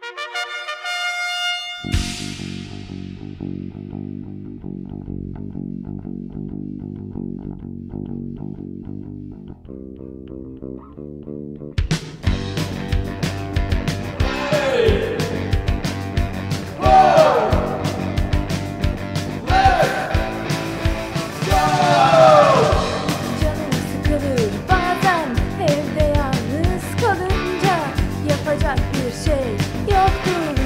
Thank you. to say you're through.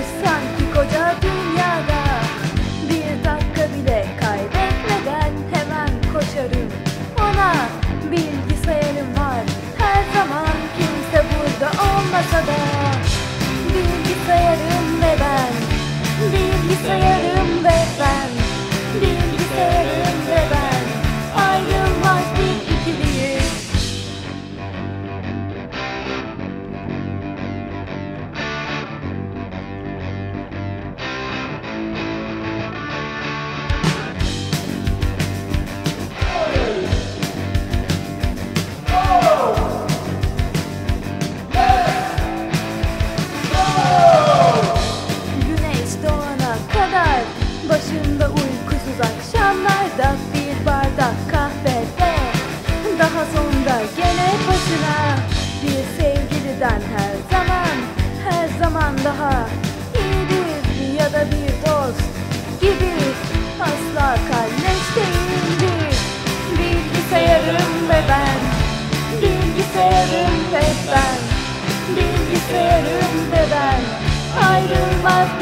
Sonra gene başına. Bir sevgiliden her zaman Her zaman daha iyidir. Ya da bir dost gibi Asla kalleş değildir. Bilgisayarım ve ben Bilgisayarım ve ben Bilgisayarım ve ben. Ayrılmaz